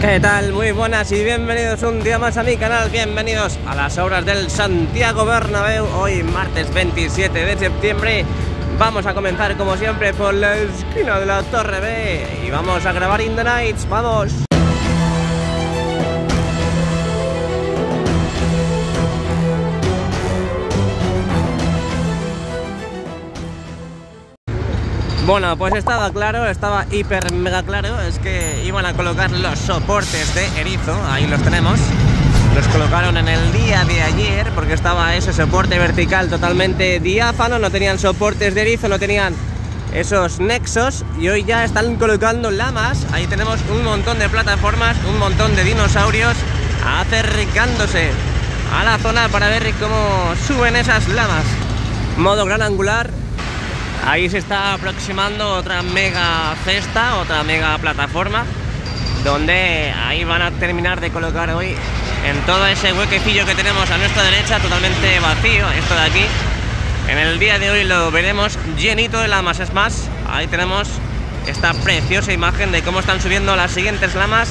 ¿Qué tal? Muy buenas y bienvenidos un día más a mi canal, bienvenidos a las obras del Santiago Bernabéu, hoy martes 27 de septiembre. Vamos a comenzar como siempre por la esquina de la Torre B y vamos a grabar In The Nights, ¡vamos! Bueno, pues estaba claro, estaba hiper mega claro, es que iban a colocar los soportes de erizo, ahí los tenemos. Los colocaron en el día de ayer porque estaba ese soporte vertical totalmente diáfano, no tenían soportes de erizo, no tenían esos nexos y hoy ya están colocando lamas. Ahí tenemos un montón de plataformas, un montón de dinosaurios acercándose a la zona para ver cómo suben esas lamas. Modo gran angular, Ahí se está aproximando otra mega cesta, otra mega plataforma, donde ahí van a terminar de colocar hoy en todo ese huequecillo que tenemos a nuestra derecha, totalmente vacío, esto de aquí. En el día de hoy lo veremos llenito de lamas, es más, ahí tenemos esta preciosa imagen de cómo están subiendo las siguientes lamas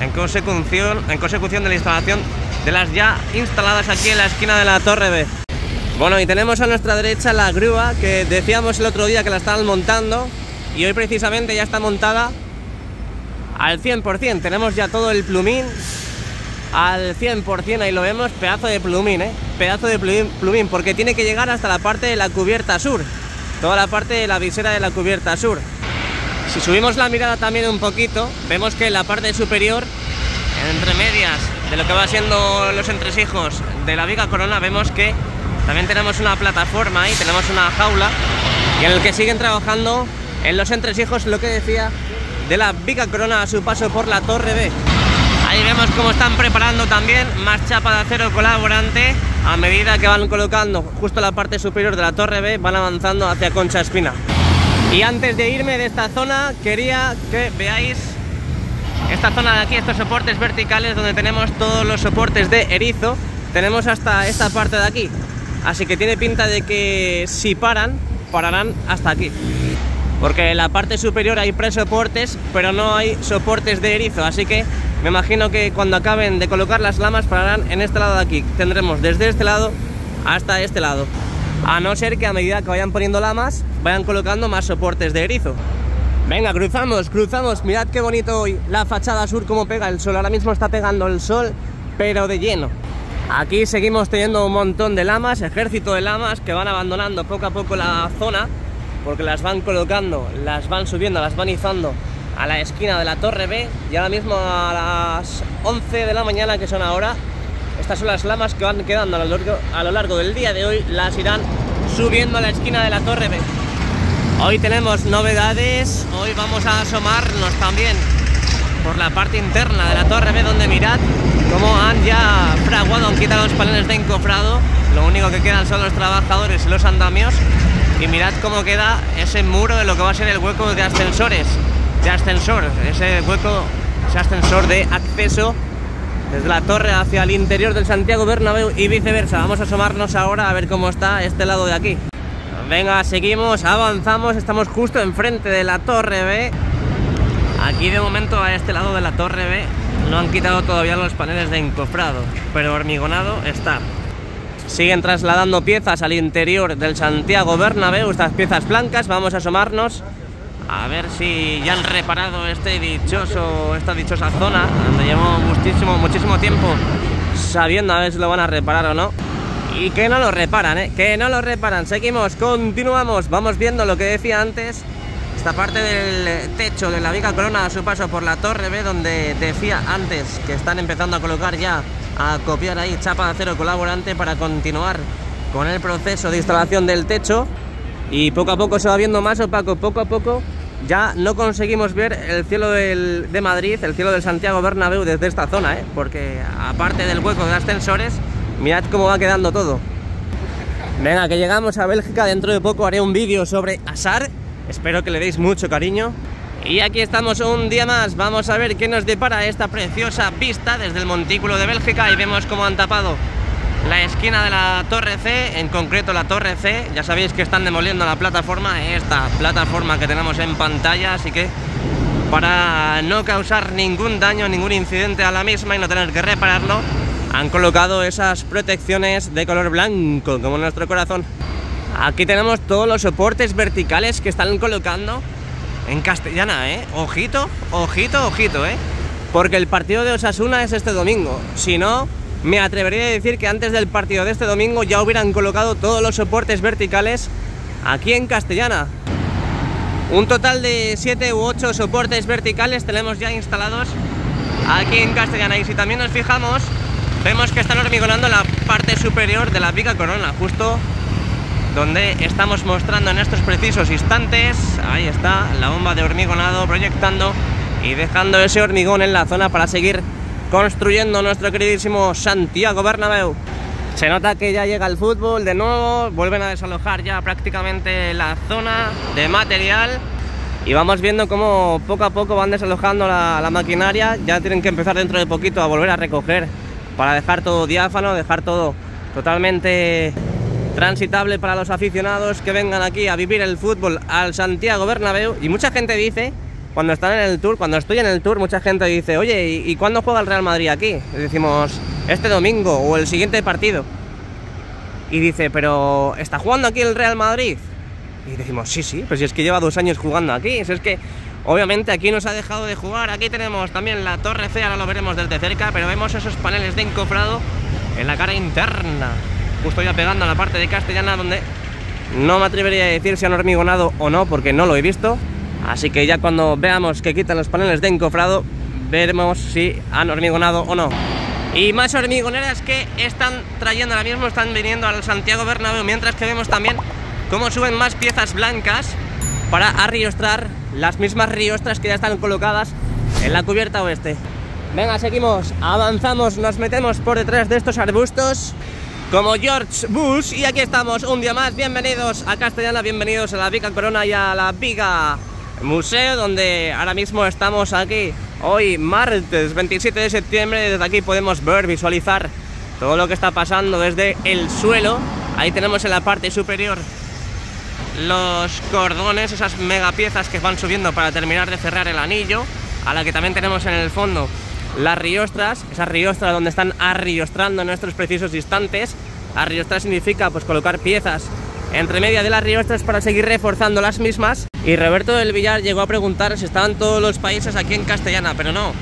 en consecución, en consecución de la instalación de las ya instaladas aquí en la esquina de la Torre B. Bueno, y tenemos a nuestra derecha la grúa que decíamos el otro día que la estaban montando y hoy precisamente ya está montada al 100%. Tenemos ya todo el plumín al 100%, ahí lo vemos, pedazo de plumín, ¿eh? Pedazo de plumín, porque tiene que llegar hasta la parte de la cubierta sur, toda la parte de la visera de la cubierta sur. Si subimos la mirada también un poquito, vemos que la parte superior, entre medias de lo que va siendo los entresijos de la viga corona, vemos que también tenemos una plataforma ahí, tenemos una jaula y en el que siguen trabajando en los entresijos lo que decía de la Viga Corona a su paso por la Torre B. Ahí vemos cómo están preparando también más chapa de acero colaborante a medida que van colocando justo la parte superior de la Torre B, van avanzando hacia Concha Espina. Y antes de irme de esta zona, quería que veáis esta zona de aquí, estos soportes verticales donde tenemos todos los soportes de erizo. Tenemos hasta esta parte de aquí, Así que tiene pinta de que si paran, pararán hasta aquí. Porque en la parte superior hay presoportes, pero no hay soportes de erizo. Así que me imagino que cuando acaben de colocar las lamas pararán en este lado de aquí. Tendremos desde este lado hasta este lado. A no ser que a medida que vayan poniendo lamas, vayan colocando más soportes de erizo. Venga, cruzamos, cruzamos. Mirad qué bonito hoy la fachada sur, como pega el sol. Ahora mismo está pegando el sol, pero de lleno. Aquí seguimos teniendo un montón de lamas, ejército de lamas que van abandonando poco a poco la zona porque las van colocando, las van subiendo, las van izando a la esquina de la Torre B y ahora mismo a las 11 de la mañana que son ahora estas son las lamas que van quedando a lo largo, a lo largo del día de hoy las irán subiendo a la esquina de la Torre B. Hoy tenemos novedades, hoy vamos a asomarnos también por la parte interna de la Torre B donde mirad como han ya fraguado, han quitado los paneles de encofrado, lo único que quedan son los trabajadores y los andamios. Y mirad cómo queda ese muro de lo que va a ser el hueco de ascensores, de ascensor, ese hueco, ese ascensor de acceso desde la torre hacia el interior del Santiago Bernabéu y viceversa. Vamos a asomarnos ahora a ver cómo está este lado de aquí. Venga, seguimos, avanzamos, estamos justo enfrente de la torre B. Aquí de momento a este lado de la torre B no han quitado todavía los paneles de encofrado, pero hormigonado está. Siguen trasladando piezas al interior del Santiago Bernabéu, estas piezas blancas. Vamos a asomarnos a ver si ya han reparado este dichoso, esta dichosa zona, donde llevo muchísimo, muchísimo tiempo sabiendo a ver si lo van a reparar o no. Y que no lo reparan, ¿eh? Que no lo reparan. Seguimos, continuamos, vamos viendo lo que decía antes esta parte del techo de la Viga Corona a su paso por la Torre B, donde decía antes que están empezando a colocar ya, a copiar ahí chapa de acero colaborante para continuar con el proceso de instalación del techo. Y poco a poco se va viendo más opaco, poco a poco ya no conseguimos ver el cielo de Madrid, el cielo del Santiago Bernabéu desde esta zona, ¿eh? porque aparte del hueco de ascensores, mirad cómo va quedando todo. Venga, que llegamos a Bélgica, dentro de poco haré un vídeo sobre Asar, Espero que le deis mucho cariño. Y aquí estamos un día más, vamos a ver qué nos depara esta preciosa vista desde el montículo de Bélgica y vemos cómo han tapado la esquina de la Torre C, en concreto la Torre C, ya sabéis que están demoliendo la plataforma, esta plataforma que tenemos en pantalla, así que para no causar ningún daño, ningún incidente a la misma y no tener que repararlo, han colocado esas protecciones de color blanco, como nuestro corazón. Aquí tenemos todos los soportes verticales que están colocando en castellana, ¿eh? Ojito, ojito, ojito, ¿eh? Porque el partido de Osasuna es este domingo. Si no, me atrevería a decir que antes del partido de este domingo ya hubieran colocado todos los soportes verticales aquí en castellana. Un total de 7 u 8 soportes verticales tenemos ya instalados aquí en castellana. Y si también nos fijamos, vemos que están hormigonando la parte superior de la viga corona, justo donde estamos mostrando en estos precisos instantes, ahí está, la bomba de hormigonado proyectando y dejando ese hormigón en la zona para seguir construyendo nuestro queridísimo Santiago Bernabéu. Se nota que ya llega el fútbol de nuevo, vuelven a desalojar ya prácticamente la zona de material y vamos viendo cómo poco a poco van desalojando la, la maquinaria, ya tienen que empezar dentro de poquito a volver a recoger para dejar todo diáfano, dejar todo totalmente transitable para los aficionados que vengan aquí a vivir el fútbol al Santiago Bernabéu y mucha gente dice cuando están en el tour, cuando estoy en el tour mucha gente dice oye ¿y, cuándo juega el Real Madrid aquí? Y decimos este domingo o el siguiente partido y dice pero ¿está jugando aquí el Real Madrid? y decimos sí sí, pues si es que lleva dos años jugando aquí es que obviamente aquí nos ha dejado de jugar aquí tenemos también la Torre C, ahora lo veremos desde cerca pero vemos esos paneles de encofrado en la cara interna justo ya pegando a la parte de castellana donde no me atrevería a decir si han hormigonado o no porque no lo he visto. Así que ya cuando veamos que quitan los paneles de encofrado veremos si han hormigonado o no. Y más hormigoneras que están trayendo ahora mismo están viniendo al Santiago Bernabéu mientras que vemos también cómo suben más piezas blancas para arriostrar las mismas riostras que ya están colocadas en la cubierta oeste. Venga seguimos avanzamos nos metemos por detrás de estos arbustos como George Bush. Y aquí estamos un día más, bienvenidos a Castellana, bienvenidos a la Viga Corona y a la Viga Museo donde ahora mismo estamos aquí hoy martes 27 de septiembre, desde aquí podemos ver, visualizar todo lo que está pasando desde el suelo, ahí tenemos en la parte superior los cordones, esas mega piezas que van subiendo para terminar de cerrar el anillo, a la que también tenemos en el fondo las riostras, esas riostras donde están arriostrando en nuestros precisos instantes. Arriostrar significa pues colocar piezas entre media de las riostras para seguir reforzando las mismas. Y Roberto del Villar llegó a preguntar si estaban todos los países aquí en castellana, pero no.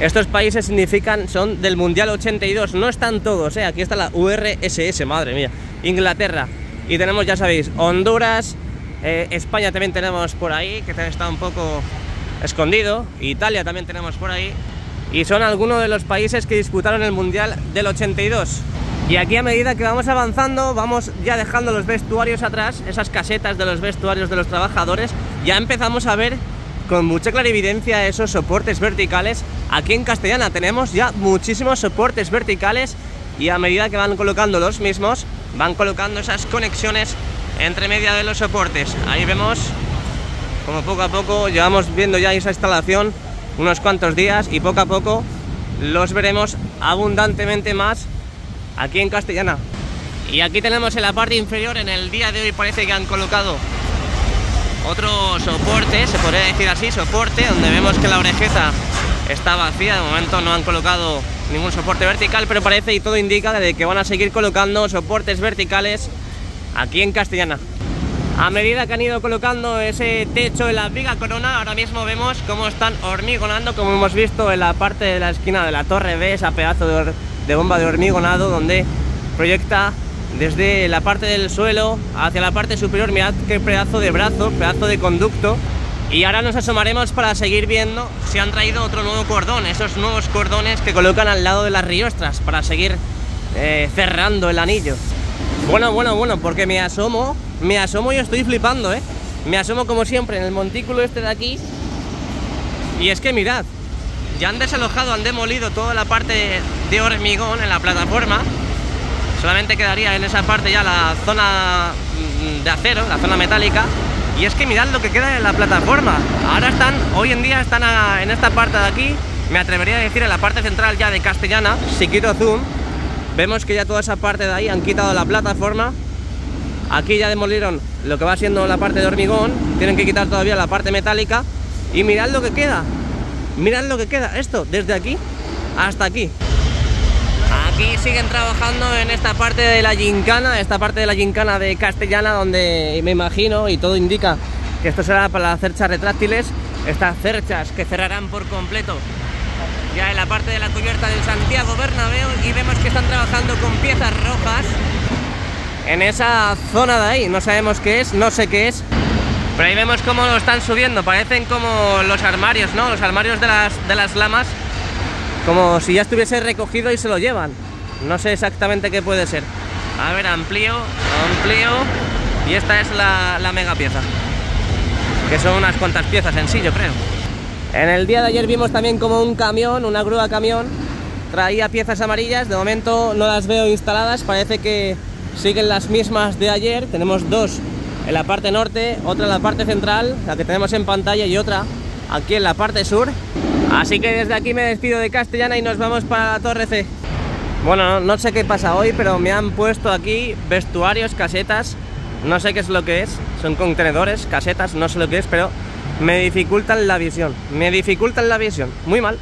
Estos países significan, son del Mundial 82, no están todos, ¿eh? aquí está la URSS, madre mía, Inglaterra. Y tenemos, ya sabéis, Honduras, eh, España también tenemos por ahí, que está un poco escondido, Italia también tenemos por ahí, y son algunos de los países que disputaron el Mundial del 82. Y aquí a medida que vamos avanzando, vamos ya dejando los vestuarios atrás, esas casetas de los vestuarios de los trabajadores, ya empezamos a ver con mucha clarividencia esos soportes verticales. Aquí en Castellana tenemos ya muchísimos soportes verticales y a medida que van colocando los mismos, van colocando esas conexiones entre media de los soportes. Ahí vemos como poco a poco llevamos viendo ya esa instalación unos cuantos días y poco a poco los veremos abundantemente más aquí en Castellana. Y aquí tenemos en la parte inferior, en el día de hoy parece que han colocado otro soporte, se podría decir así, soporte, donde vemos que la orejeta está vacía, de momento no han colocado ningún soporte vertical, pero parece y todo indica de que van a seguir colocando soportes verticales aquí en Castellana. A medida que han ido colocando ese techo en la viga corona, ahora mismo vemos cómo están hormigonando, como hemos visto en la parte de la esquina de la torre B, esa pedazo de, bomba de hormigonado donde proyecta desde la parte del suelo hacia la parte superior, mirad qué pedazo de brazo, pedazo de conducto. Y ahora nos asomaremos para seguir viendo si han traído otro nuevo cordón, esos nuevos cordones que colocan al lado de las riostras para seguir eh, cerrando el anillo. Bueno, bueno, bueno, porque me asomo me asomo y estoy flipando, ¿eh? Me asomo como siempre en el montículo este de aquí. Y es que mirad, ya han desalojado, han demolido toda la parte de hormigón en la plataforma. Solamente quedaría en esa parte ya la zona de acero, la zona metálica. Y es que mirad lo que queda en la plataforma. Ahora están, hoy en día están en esta parte de aquí. Me atrevería a decir en la parte central ya de Castellana si quito zoom vemos que ya toda esa parte de ahí han quitado la plataforma. Aquí ya demolieron lo que va siendo la parte de hormigón, tienen que quitar todavía la parte metálica. Y mirad lo que queda. Mirad lo que queda, esto, desde aquí hasta aquí. Aquí siguen trabajando en esta parte de la gincana, esta parte de la gincana de Castellana, donde me imagino y todo indica que esto será para las cerchas retráctiles, estas cerchas que cerrarán por completo ya en la parte de la cubierta del Santiago Bernabéu y vemos que están trabajando con piezas rojas en esa zona de ahí, no sabemos qué es, no sé qué es, pero ahí vemos cómo lo están subiendo, parecen como los armarios, ¿no? Los armarios de las, de las lamas, como si ya estuviese recogido y se lo llevan. No sé exactamente qué puede ser. A ver, amplío, amplío, y esta es la, la mega pieza, que son unas cuantas piezas en sí, yo creo. En el día de ayer vimos también como un camión, una grúa camión, traía piezas amarillas, de momento no las veo instaladas, parece que siguen las mismas de ayer, tenemos dos en la parte norte, otra en la parte central, la que tenemos en pantalla y otra aquí en la parte sur. Así que desde aquí me despido de Castellana y nos vamos para la Torre C. Bueno, no, sé qué pasa hoy, pero me han puesto aquí vestuarios, casetas, no sé qué es lo que es, son contenedores, casetas, no sé lo que es, pero me dificultan la visión, me dificultan la visión, muy mal.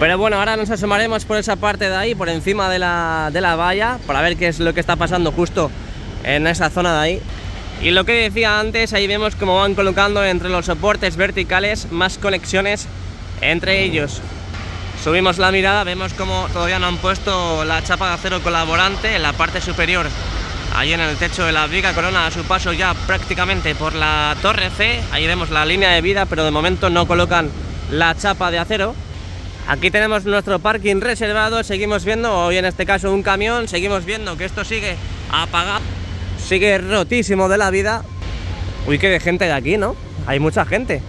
Pero bueno, ahora nos asomaremos por esa parte de ahí, por encima de la, de la valla, para ver qué es lo que está pasando justo en esa zona de ahí. Y lo que decía antes, ahí vemos cómo van colocando entre los soportes verticales más conexiones entre ellos. Subimos la mirada, vemos como todavía no han puesto la chapa de acero colaborante en la parte superior. Ahí en el techo de la viga corona a su paso ya prácticamente por la torre C. Ahí vemos la línea de vida, pero de momento no colocan la chapa de acero. Aquí tenemos nuestro parking reservado, seguimos viendo, hoy en este caso un camión, seguimos viendo que esto sigue apagado sigue rotísimo de la vida. Uy, qué de gente de aquí, ¿no? Hay mucha gente.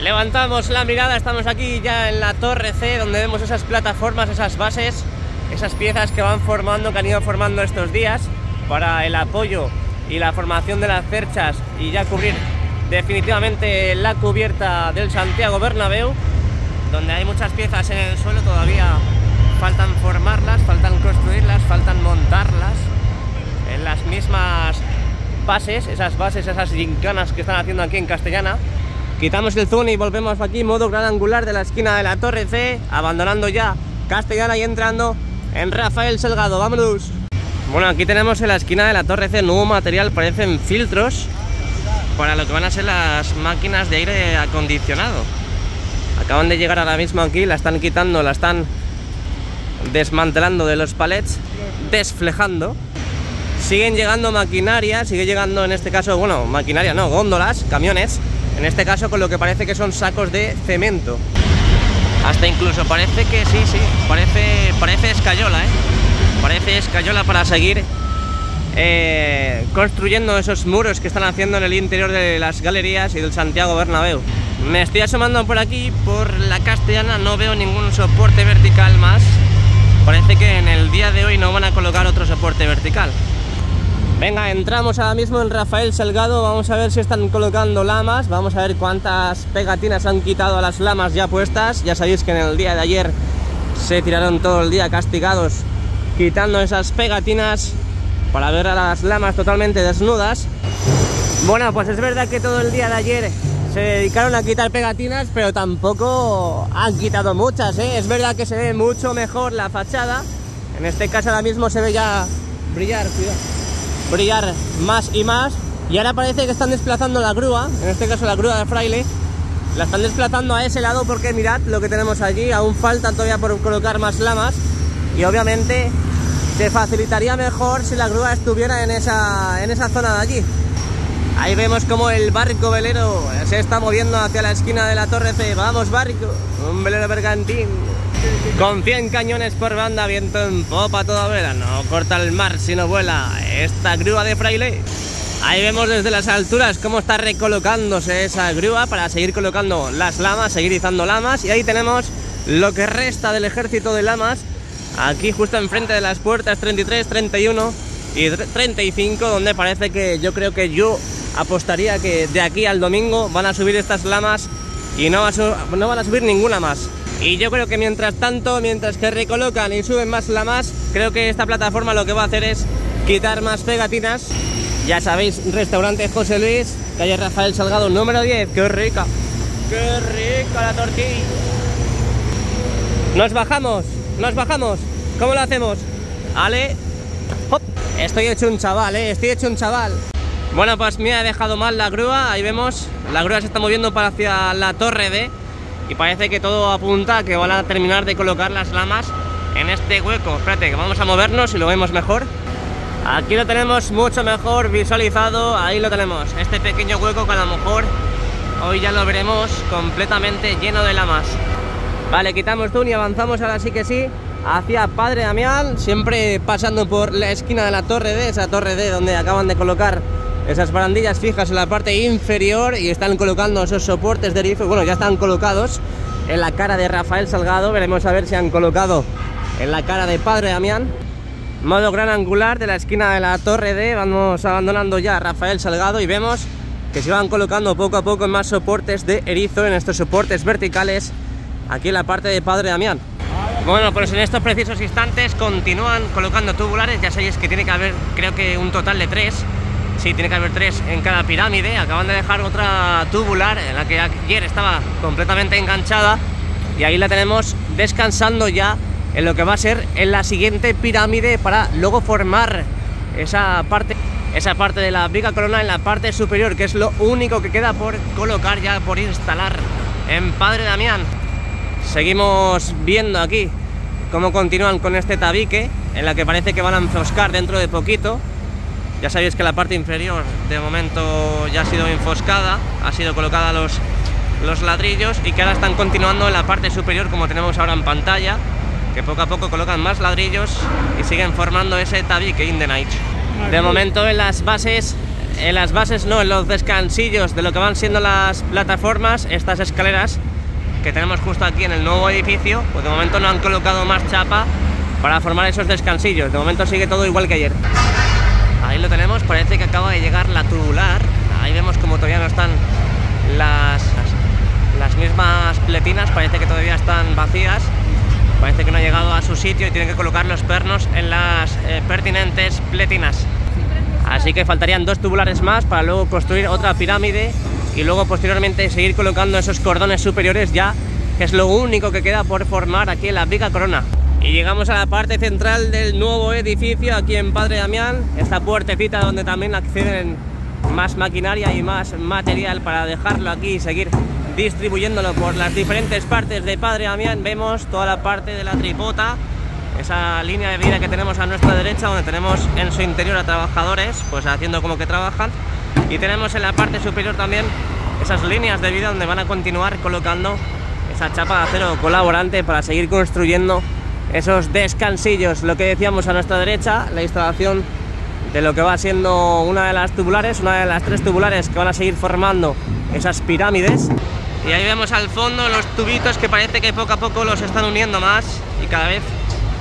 Levantamos la mirada, estamos aquí ya en la Torre C, donde vemos esas plataformas, esas bases, esas piezas que van formando, que han ido formando estos días para el apoyo y la formación de las cerchas y ya cubrir definitivamente la cubierta del Santiago Bernabéu, donde hay muchas piezas en el suelo todavía faltan formarlas, faltan construirlas, faltan montarlas en las mismas bases, esas bases, esas gincanas que están haciendo aquí en Castellana. Quitamos el zoom y volvemos aquí, modo gran angular de la esquina de la Torre C, abandonando ya Castellana y entrando en Rafael Salgado. ¡Vámonos! Bueno, aquí tenemos en la esquina de la Torre C nuevo material, parecen filtros para lo que van a ser las máquinas de aire acondicionado. Acaban de llegar ahora mismo aquí, la están quitando, la están desmantelando de los palets, desflejando siguen llegando maquinaria, sigue llegando en este caso, bueno, maquinaria no, góndolas, camiones, en este caso con lo que parece que son sacos de cemento. Hasta incluso parece que sí, sí, parece, parece escayola, ¿eh? Parece escayola para seguir eh, construyendo esos muros que están haciendo en el interior de las galerías y del Santiago Bernabéu. Me estoy asomando por aquí, por la castellana, no veo ningún soporte vertical más. Parece que en el día de hoy no van a colocar otro soporte vertical. Venga, entramos ahora mismo en Rafael Salgado, vamos a ver si están colocando lamas, vamos a ver cuántas pegatinas han quitado a las lamas ya puestas. Ya sabéis que en el día de ayer se tiraron todo el día castigados quitando esas pegatinas para ver a las lamas totalmente desnudas. Bueno, pues es verdad que todo el día de ayer se dedicaron a quitar pegatinas, pero tampoco han quitado muchas, ¿eh? Es verdad que se ve mucho mejor la fachada, en este caso ahora mismo se ve ya brillar, brillar más y más. Y ahora parece que están desplazando la grúa, en este caso la grúa de Fraile, la están desplazando a ese lado porque mirad lo que tenemos allí, aún falta todavía por colocar más lamas y obviamente se facilitaría mejor si la grúa estuviera en esa, en esa zona de allí. Ahí vemos como el barco velero se está moviendo hacia la esquina de la Torre C. ¡Vamos, barco! Un velero bergantín. Con 100 cañones por banda, viento en popa toda vela, no corta el mar si no vuela esta grúa de fraile. Ahí vemos desde las alturas cómo está recolocándose esa grúa para seguir colocando las lamas, seguir izando lamas. Y ahí tenemos lo que resta del ejército de lamas, aquí justo enfrente de las puertas 33, 31 y 35, donde parece que yo creo que yo apostaría que de aquí al domingo van a subir estas lamas y no, van a subir ninguna más. Y yo creo que mientras tanto, mientras que recolocan y suben más la más, creo que esta plataforma lo que va a hacer es quitar más pegatinas. Ya sabéis, restaurante José Luis, calle Rafael Salgado número 10, qué rica, ¡Qué rica la tortilla! Nos bajamos, nos bajamos. ¿Cómo lo hacemos? Ale. Hop. Estoy hecho un chaval, eh. Estoy hecho un chaval. Bueno, pues me ha dejado mal la grúa. Ahí vemos. La grúa se está moviendo para hacia la torre D. Y parece que todo apunta a que van a terminar de colocar las lamas en este hueco. Espérate, que vamos a movernos y lo vemos mejor. Aquí lo tenemos mucho mejor visualizado. Ahí lo tenemos. Este pequeño hueco que a lo mejor hoy ya lo veremos completamente lleno de lamas. Vale, quitamos tú y avanzamos ahora sí que sí hacia Padre Damián, siempre pasando por la esquina de la torre D, esa torre D donde acaban de colocar esas barandillas fijas en la parte inferior y están colocando esos soportes de erizo, bueno, ya están colocados en la cara de Rafael Salgado, veremos a ver si han colocado en la cara de Padre Damián. Modo gran angular de la esquina de la torre D, vamos abandonando ya a Rafael Salgado y vemos que se van colocando poco a poco más soportes de erizo en estos soportes verticales aquí en la parte de Padre Damián. Bueno, pues en estos precisos instantes continúan colocando tubulares, ya sabéis que tiene que haber creo que un total de tres, sí, tiene que haber tres en cada pirámide, acaban de dejar otra tubular en la que ayer estaba completamente enganchada. Y ahí la tenemos descansando ya en lo que va a ser en la siguiente pirámide para luego formar esa parte esa parte de la viga corona en la parte superior que es lo único que queda por colocar ya por instalar en Padre Damián Seguimos viendo aquí cómo continúan con este tabique, en la que parece que van a enfoscar dentro de poquito. Ya sabéis que la parte inferior de momento ya ha sido enfoscada, ha sido colocada los, los ladrillos y que ahora están continuando en la parte superior como tenemos ahora en pantalla, que poco a poco colocan más ladrillos y siguen formando ese tabique in the night. De momento en las bases, en las bases no, en los descansillos de lo que van siendo las plataformas, estas escaleras que tenemos justo aquí en el nuevo edificio, pues de momento no han colocado más chapa para formar esos descansillos. De momento sigue todo igual que ayer. Ahí lo tenemos, parece que acaba de llegar la tubular. Ahí vemos como todavía no están las, las mismas pletinas, parece que todavía están vacías. Parece que no ha llegado a su sitio y tienen que colocar los pernos en las eh, pertinentes pletinas. Así que faltarían dos tubulares más para luego construir otra pirámide y luego posteriormente seguir colocando esos cordones superiores ya, que es lo único que queda por formar aquí en la Viga Corona. Y llegamos a la parte central del nuevo edificio aquí en Padre Damián, esta puertecita donde también acceden más maquinaria y más material para dejarlo aquí y seguir distribuyéndolo por las diferentes partes de Padre Damián. Vemos toda la parte de la tripota, esa línea de vida que tenemos a nuestra derecha donde tenemos en su interior a trabajadores pues haciendo como que trabajan y tenemos en la parte superior también esas líneas de vida donde van a continuar colocando esa chapa de acero colaborante para seguir construyendo esos descansillos. Lo que decíamos a nuestra derecha, la instalación de lo que va siendo una de las tubulares, una de las tres tubulares que van a seguir formando esas pirámides. Y ahí vemos al fondo los tubitos que parece que poco a poco los están uniendo más y cada vez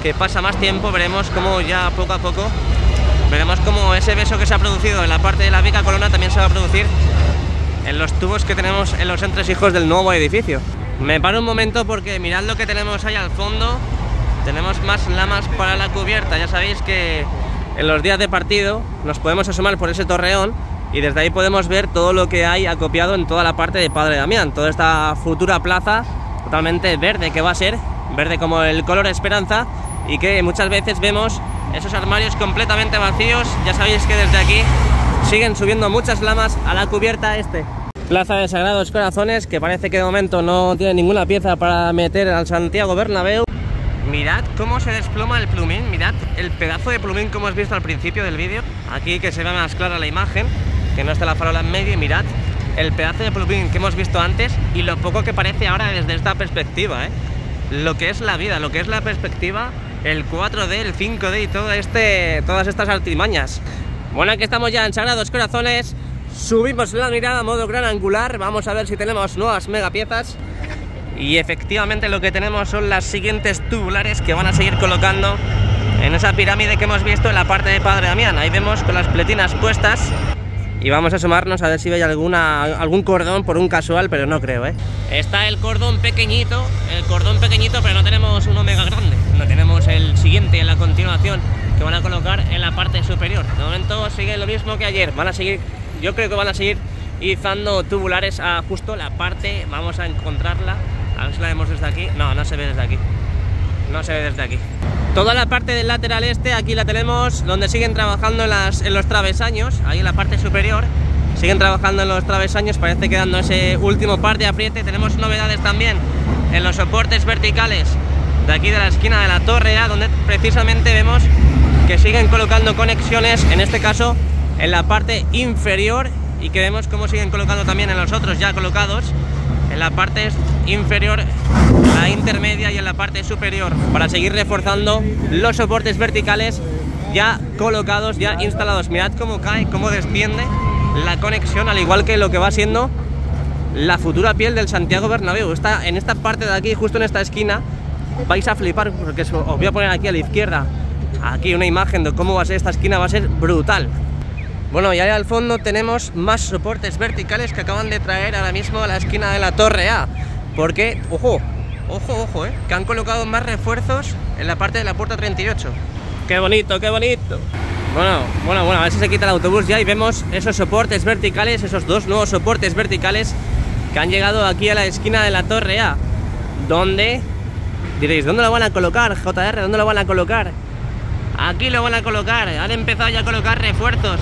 que pasa más tiempo veremos cómo ya poco a poco veremos cómo ese beso que se ha producido en la parte de la viga corona también se va a producir en los tubos que tenemos en los entresijos del nuevo edificio. Me paro un momento porque mirad lo que tenemos ahí al fondo. Tenemos más lamas para la cubierta. Ya sabéis que en los días de partido nos podemos asomar por ese torreón y desde ahí podemos ver todo lo que hay acopiado en toda la parte de Padre Damián. Toda esta futura plaza totalmente verde que va a ser, verde como el color esperanza y que muchas veces vemos esos armarios completamente vacíos. Ya sabéis que desde aquí siguen subiendo muchas lamas a la cubierta este. Plaza de Sagrados Corazones, que parece que de momento no tiene ninguna pieza para meter al Santiago Bernabéu. Mirad cómo se desploma el plumín, mirad el pedazo de plumín como hemos visto al principio del vídeo. Aquí que se ve más clara la imagen, que no está la farola en medio mirad el pedazo de plumín que hemos visto antes y lo poco que parece ahora desde esta perspectiva, ¿eh? Lo que es la vida, lo que es la perspectiva el 4D, el 5D y todo este, todas estas artimañas. Bueno, aquí estamos ya en Sagrados Corazones. Subimos la mirada a modo gran angular. Vamos a ver si tenemos nuevas mega piezas. Y efectivamente lo que tenemos son las siguientes tubulares que van a seguir colocando en esa pirámide que hemos visto en la parte de Padre Damián. Ahí vemos con las pletinas puestas y vamos a asomarnos a ver si hay alguna, algún cordón por un casual, pero no creo, ¿eh? Está el cordón pequeñito, el cordón pequeñito, pero no tenemos uno mega grande. No tenemos el siguiente en la continuación que van a colocar en la parte superior. De momento sigue lo mismo que ayer, van a seguir, yo creo que van a seguir izando tubulares a justo la parte, vamos a encontrarla, a ver si la vemos desde aquí, no, no se ve desde aquí, no se ve desde aquí. Toda la parte del lateral este, aquí la tenemos, donde siguen trabajando en, en los travesaños, ahí en la parte superior, siguen trabajando en los travesaños, parece que dando ese último par de apriete, tenemos novedades también en los soportes verticales de aquí de la esquina de la torre A, donde precisamente vemos que siguen colocando conexiones, en este caso en la parte inferior y que vemos cómo siguen colocando también en los otros ya colocados en la parte inferior, la intermedia y en la parte superior para seguir reforzando los soportes verticales ya colocados, ya instalados. Mirad cómo cae, cómo desciende la conexión, al igual que lo que va siendo la futura piel del Santiago Bernabéu. Está en esta parte de aquí, justo en esta esquina, vais a flipar porque os voy a poner aquí a la izquierda aquí una imagen de cómo va a ser esta esquina, va a ser brutal. Bueno, y ahí al fondo tenemos más soportes verticales que acaban de traer ahora mismo a la esquina de la Torre A. Porque, ojo, ojo, ojo, eh, que han colocado más refuerzos en la parte de la puerta 38. ¡Qué bonito, qué bonito! Bueno, bueno, bueno, a ver si se quita el autobús ya y vemos esos soportes verticales, esos dos nuevos soportes verticales que han llegado aquí a la esquina de la Torre A. Donde, diréis, ¿dónde lo van a colocar, JR? ¿Dónde lo van a colocar? Aquí lo van a colocar, han empezado ya a colocar refuerzos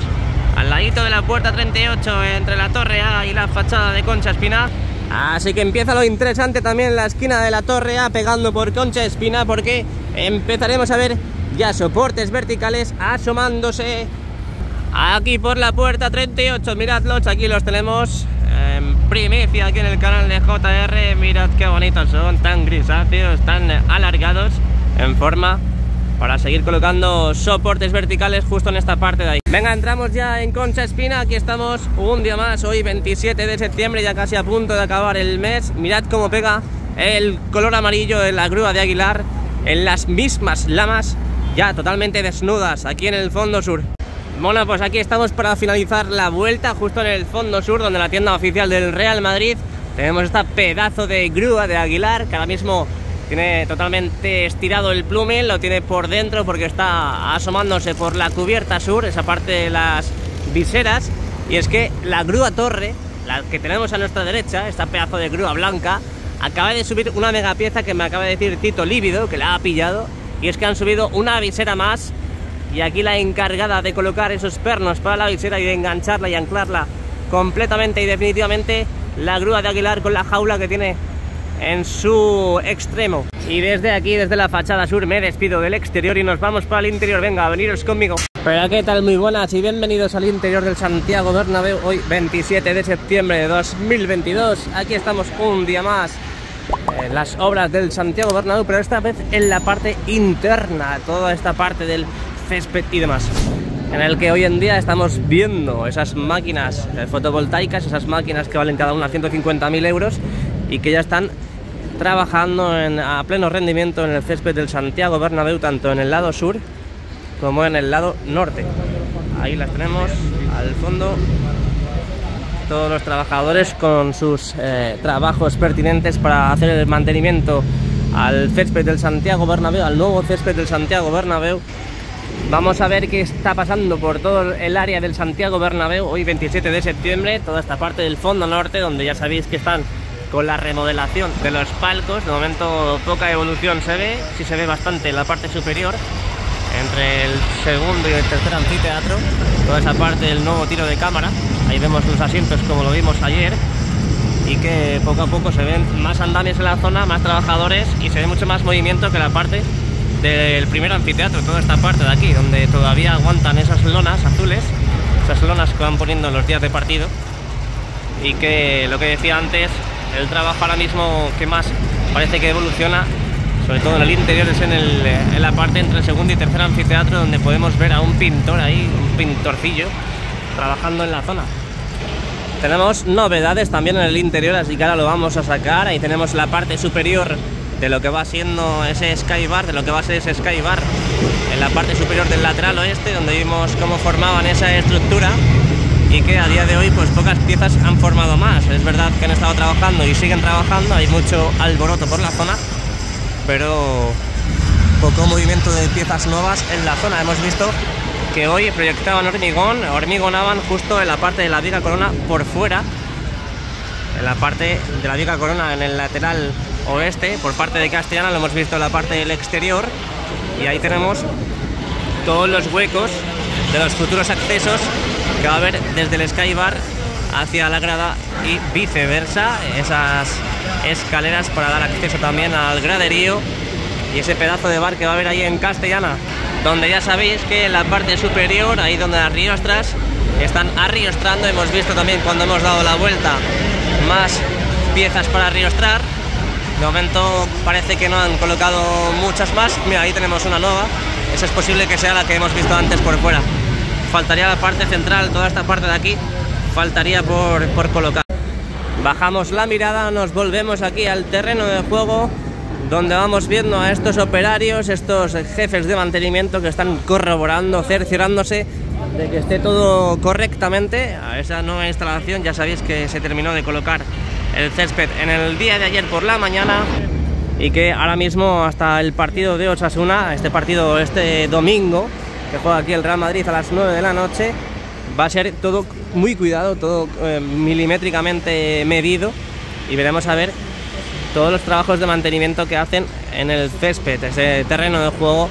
al ladito de la puerta 38 entre la torre A y la fachada de Concha Espina. Así que empieza lo interesante también la esquina de la torre A pegando por Concha Espina porque empezaremos a ver ya soportes verticales asomándose aquí por la puerta 38. Miradlos, aquí los tenemos en primicia aquí en el canal de JR. Mirad qué bonitos son, tan grisáceos, tan alargados en forma para seguir colocando soportes verticales justo en esta parte de ahí. Venga, entramos ya en Concha Espina, aquí estamos un día más, hoy 27 de septiembre, ya casi a punto de acabar el mes. Mirad cómo pega el color amarillo en la grúa de Aguilar, en las mismas lamas, ya totalmente desnudas, aquí en el fondo sur. Bueno, pues aquí estamos para finalizar la vuelta, justo en el fondo sur, donde la tienda oficial del Real Madrid. Tenemos esta pedazo de grúa de Aguilar, que ahora mismo tiene totalmente estirado el plume, lo tiene por dentro porque está asomándose por la cubierta sur, esa parte de las viseras. Y es que la grúa torre, la que tenemos a nuestra derecha, esta pedazo de grúa blanca, acaba de subir una mega pieza que me acaba de decir Tito Lívido, que la ha pillado. Y es que han subido una visera más y aquí la encargada de colocar esos pernos para la visera y de engancharla y anclarla completamente y definitivamente la grúa de Aguilar con la jaula que tiene en su extremo. Y desde aquí, desde la fachada sur, me despido del exterior y nos vamos para el interior. Venga, veniros conmigo. Pero qué tal, muy buenas y bienvenidos al interior del Santiago Bernabéu. Hoy 27 de septiembre de 2022. Aquí estamos un día más en las obras del Santiago Bernabéu, pero esta vez en la parte interna, toda esta parte del césped y demás en el que hoy en día estamos viendo esas máquinas fotovoltaicas, esas máquinas que valen cada una 150.000 euros y que ya están trabajando en, a pleno rendimiento en el césped del Santiago Bernabéu, tanto en el lado sur como en el lado norte. Ahí las tenemos al fondo, todos los trabajadores con sus eh, trabajos pertinentes para hacer el mantenimiento al césped del Santiago Bernabéu, al nuevo césped del Santiago Bernabéu. Vamos a ver qué está pasando por todo el área del Santiago Bernabéu, hoy 27 de septiembre, toda esta parte del fondo norte, donde ya sabéis que están con la remodelación de los palcos. De momento poca evolución se ve, sí se ve bastante en la parte superior, entre el segundo y el tercer anfiteatro, toda esa parte del nuevo tiro de cámara. Ahí vemos los asientos como lo vimos ayer y que poco a poco se ven más andamios en la zona, más trabajadores y se ve mucho más movimiento que la parte del primer anfiteatro, toda esta parte de aquí, donde todavía aguantan esas lonas azules, esas lonas que van poniendo en los días de partido y que lo que decía antes el trabajo ahora mismo que más parece que evoluciona, sobre todo en el interior, es en, en la parte entre el segundo y tercer anfiteatro, donde podemos ver a un pintor ahí, un pintorcillo, trabajando en la zona. Tenemos novedades también en el interior, así que ahora lo vamos a sacar. Ahí tenemos la parte superior de lo que va siendo ese skybar, de lo que va a ser ese skybar en la parte superior del lateral oeste, donde vimos cómo formaban esa estructura y que a día de hoy pues pocas piezas han formado más. Es verdad que han estado trabajando y siguen trabajando, hay mucho alboroto por la zona, pero poco movimiento de piezas nuevas en la zona. Hemos visto que hoy proyectaban hormigón, hormigonaban justo en la parte de la viga corona por fuera, en la parte de la viga corona en el lateral oeste, por parte de Castellana, lo hemos visto en la parte del exterior, y ahí tenemos todos los huecos de los futuros accesos que va a haber desde el Skybar hacia la grada y viceversa, esas escaleras para dar acceso también al graderío y ese pedazo de bar que va a haber ahí en Castellana, donde ya sabéis que en la parte superior, ahí donde las riostras, están arriostrando, hemos visto también cuando hemos dado la vuelta más piezas para arriostrar, de momento parece que no han colocado muchas más, mira ahí tenemos una nueva, esa es posible que sea la que hemos visto antes por fuera, faltaría la parte central, toda esta parte de aquí, faltaría por, por colocar. Bajamos la mirada, nos volvemos aquí al terreno de juego donde vamos viendo a estos operarios, estos jefes de mantenimiento que están corroborando, cerciorándose de que esté todo correctamente. A esa nueva instalación ya sabéis que se terminó de colocar el césped en el día de ayer por la mañana y que ahora mismo hasta el partido de Osasuna, este partido este domingo, que juega aquí el Real Madrid a las 9 de la noche, va a ser todo muy cuidado, todo eh, milimétricamente medido y veremos a ver todos los trabajos de mantenimiento que hacen en el césped, ese terreno de juego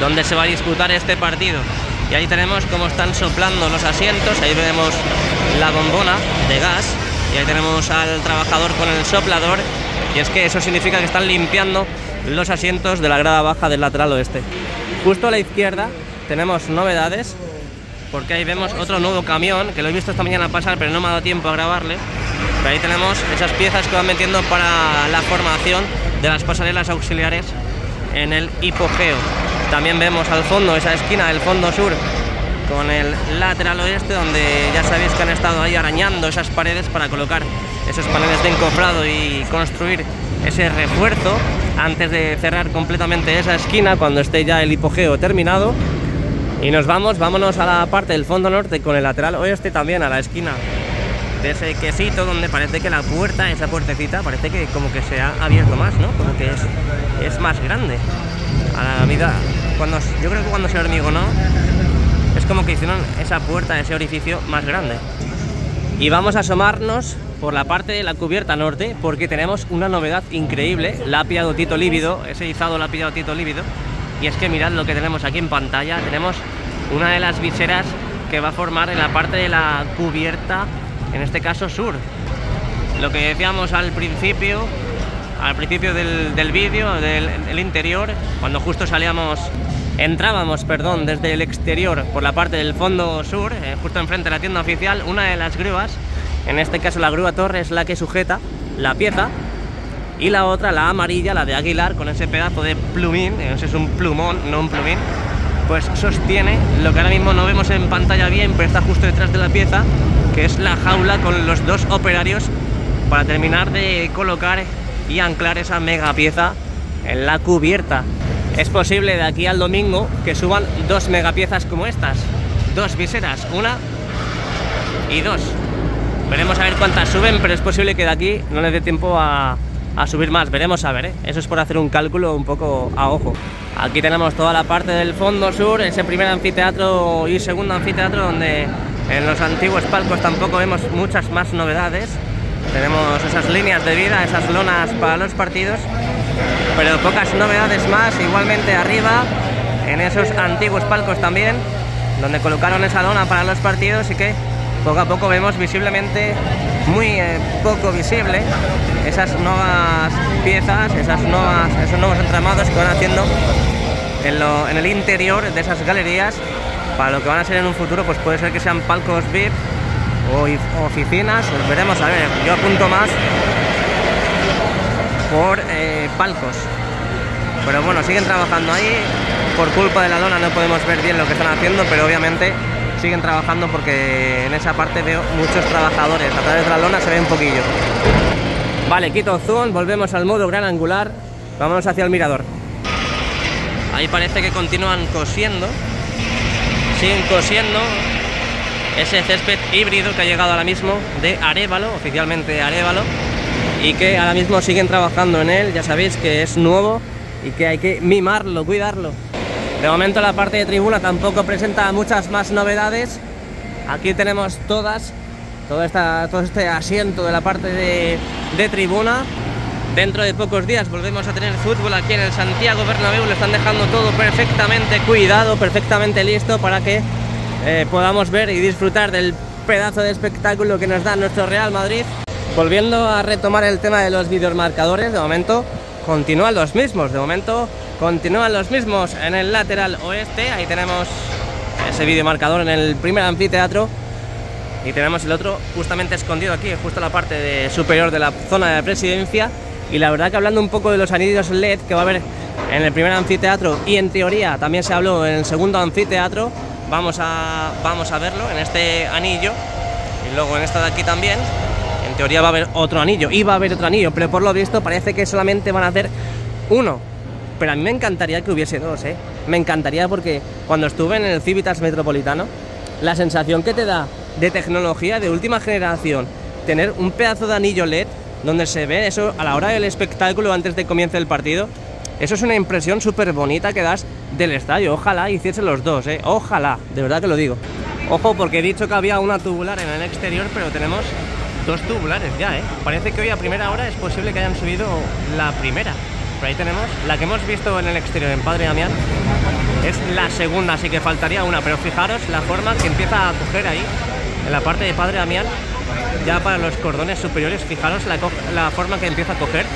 donde se va a disputar este partido. Y ahí tenemos cómo están soplando los asientos, ahí vemos la bombona de gas y ahí tenemos al trabajador con el soplador y es que eso significa que están limpiando los asientos de la grada baja del lateral oeste. Justo a la izquierda tenemos novedades porque ahí vemos otro nuevo camión que lo he visto esta mañana pasar pero no me ha dado tiempo a grabarle ahí tenemos esas piezas que van metiendo para la formación de las pasarelas auxiliares en el hipogeo. También vemos al fondo, esa esquina del fondo sur, con el lateral oeste, donde ya sabéis que han estado ahí arañando esas paredes para colocar esos paneles de encofrado y construir ese refuerzo antes de cerrar completamente esa esquina cuando esté ya el hipogeo terminado. Y nos vamos, vámonos a la parte del fondo norte con el lateral oeste también, a la esquina de ese quesito donde parece que la puerta, esa puertecita, parece que como que se ha abierto más, ¿no? Como que es, es más grande. A la vida, cuando, yo creo que cuando se hormigonó, es como que hicieron esa puerta, ese orificio más grande. Y vamos a asomarnos por la parte de la cubierta norte porque tenemos una novedad increíble, la pillado Tito lívido, ese izado la pillado Tito lívido. Y es que mirad lo que tenemos aquí en pantalla, tenemos una de las viseras que va a formar en la parte de la cubierta en este caso sur. Lo que decíamos al principio, al principio del, vídeo, del, interior, cuando justo salíamos, entrábamos, perdón, desde el exterior por la parte del fondo sur, eh, justo enfrente de la tienda oficial, una de las grúas, en este caso la grúa torre es la que sujeta la pieza y la otra, la amarilla, la de Aguilar, con ese pedazo de plumín, ese es un plumón, no un plumín, pues sostiene lo que ahora mismo no vemos en pantalla bien, pero está justo detrás de la pieza, que es la jaula con los dos operarios para terminar de colocar y anclar esa mega pieza en la cubierta. Es posible de aquí al domingo que suban dos megapiezas como estas, dos viseras, una y dos. Veremos a ver cuántas suben, pero es posible que de aquí no les dé tiempo a, subir más. Veremos a ver, ¿eh? eso es por hacer un cálculo un poco a ojo. Aquí tenemos toda la parte del fondo sur, ese primer anfiteatro y segundo anfiteatro donde en los antiguos palcos tampoco vemos muchas más novedades. Tenemos esas líneas de vida, esas lonas para los partidos, pero pocas novedades más. Igualmente arriba, en esos antiguos palcos también, donde colocaron esa lona para los partidos y que poco a poco vemos visiblemente, muy eh, poco visible, esas nuevas piezas, esas nuevas, esos nuevos entramados que van haciendo en, en el interior de esas galerías para lo que van a ser en un futuro, pues puede ser que sean palcos VIP o oficinas, veremos a ver, yo apunto más por palcos. Pero bueno, siguen trabajando ahí, por culpa de la lona no podemos ver bien lo que están haciendo, pero obviamente siguen trabajando porque en esa parte veo muchos trabajadores, a través de la lona se ve un poquillo. Vale, quito zoom, volvemos al modo gran angular, vámonos hacia el mirador. Ahí parece que continúan cosiendo siguen cosiendo ese césped híbrido que ha llegado ahora mismo de Arevalo, oficialmente Arevalo, y que ahora mismo siguen trabajando en él, ya sabéis que es nuevo y que hay que mimarlo, cuidarlo. De momento la parte de tribuna tampoco presenta muchas más novedades. Aquí tenemos todas, todo, este asiento de la parte de, de tribuna. Dentro de pocos días volvemos a tener fútbol aquí en el Santiago Bernabéu. Lo están dejando todo perfectamente cuidado, perfectamente listo para que eh, podamos ver y disfrutar del pedazo de espectáculo que nos da nuestro Real Madrid. Volviendo a retomar el tema de los videomarcadores, de momento continúan los mismos. De momento continúan los mismos en el lateral oeste. Ahí tenemos ese videomarcador en el primer anfiteatro. Y tenemos el otro justamente escondido aquí, justo en la parte de superior de la zona de presidencia. Y la verdad que hablando un poco de los anillos LED que va a haber en el primer anfiteatro y en teoría también se habló en el segundo anfiteatro, vamos a, vamos a verlo en este anillo y luego en esta de aquí también. Teoría va a haber otro anillo va a haber otro anillo, pero por lo visto parece que solamente van a hacer uno. Pero a mí me encantaría que hubiese dos, ¿eh? Me encantaría porque cuando estuve en el Civitas Metropolitano, la sensación que te da de tecnología de última generación, tener un pedazo de anillo LED donde se ve eso a la hora del espectáculo antes de comience el partido, eso es una impresión súper bonita que das del estadio. Ojalá hiciese los dos, ¿eh? Ojalá, de verdad que lo digo. Ojo, porque he dicho que había una tubular en el exterior, pero tenemos dos tubulares ya, ¿eh? Parece que hoy a primera hora es posible que hayan subido la primera. Pero ahí tenemos la que hemos visto en el exterior en Padre Damián. Es la segunda, así que faltaría una. Pero fijaros la forma que empieza a coger ahí, en la parte de Padre Damián. Ya para los cordones superiores, fijaros la, la forma que empieza a coger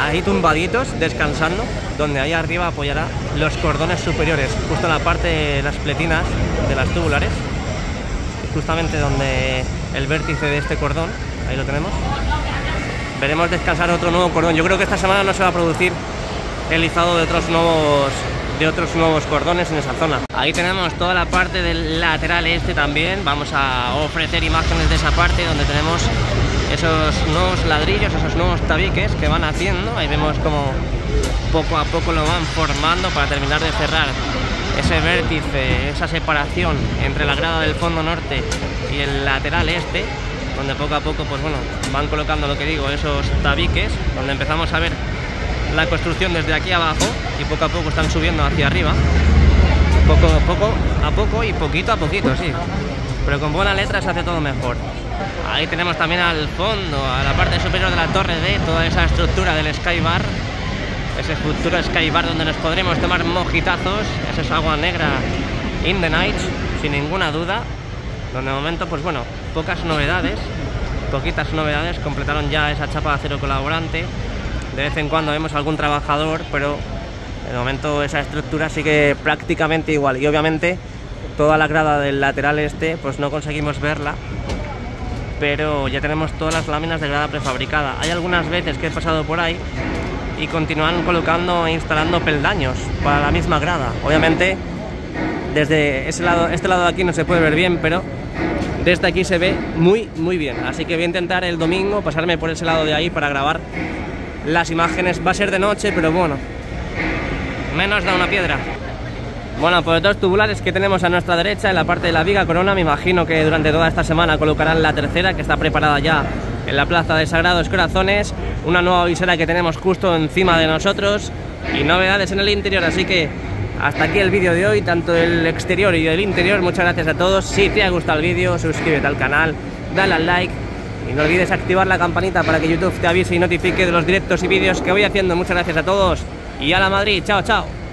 ahí tumbaditos, descansando, donde ahí arriba apoyará los cordones superiores, justo en la parte de las pletinas de las tubulares, justamente donde el vértice de este cordón, ahí lo tenemos. Veremos descansar otro nuevo cordón. Yo creo que esta semana no se va a producir el izado de otros nuevos de otros nuevos cordones en esa zona. Ahí tenemos toda la parte del lateral este también. Vamos a ofrecer imágenes de esa parte donde tenemos esos nuevos ladrillos, esos nuevos tabiques que van haciendo. Ahí vemos como poco a poco lo van formando para terminar de cerrar ese vértice, esa separación entre la grada del fondo norte y el lateral este, donde poco a poco pues bueno, van colocando lo que digo, esos tabiques, donde empezamos a ver la construcción desde aquí abajo y poco a poco están subiendo hacia arriba. Poco a poco, a poco y poquito a poquito, sí. Pero con buena letra se hace todo mejor. Ahí tenemos también al fondo, a la parte superior de la torre D, toda esa estructura del Sky Bar. Ese futuro Sky Bar donde nos podremos tomar mojitazos. Esa es agua negra in the night, sin ninguna duda. Donde de momento, pues bueno, pocas novedades. Poquitas novedades. Completaron ya esa chapa de acero colaborante. De vez en cuando vemos algún trabajador, pero de momento esa estructura sigue prácticamente igual. Y obviamente toda la grada del lateral este, pues no conseguimos verla pero ya tenemos todas las láminas de grada prefabricada. Hay algunas veces que he pasado por ahí y continúan colocando e instalando peldaños para la misma grada. Obviamente desde ese lado, este lado de aquí no se puede ver bien, pero desde aquí se ve muy muy bien. Así que voy a intentar el domingo pasarme por ese lado de ahí para grabar las imágenes. Va a ser de noche, pero bueno, menos da una piedra. Bueno, pues dos tubulares que tenemos a nuestra derecha en la parte de la viga corona, me imagino que durante toda esta semana colocarán la tercera que está preparada ya en la plaza de Sagrados Corazones, una nueva visera que tenemos justo encima de nosotros y novedades en el interior, así que hasta aquí el vídeo de hoy, tanto del exterior y del interior, muchas gracias a todos, si te ha gustado el vídeo, suscríbete al canal, dale al like y no olvides activar la campanita para que YouTube te avise y notifique de los directos y vídeos que voy haciendo, muchas gracias a todos y a la Madrid, chao chao.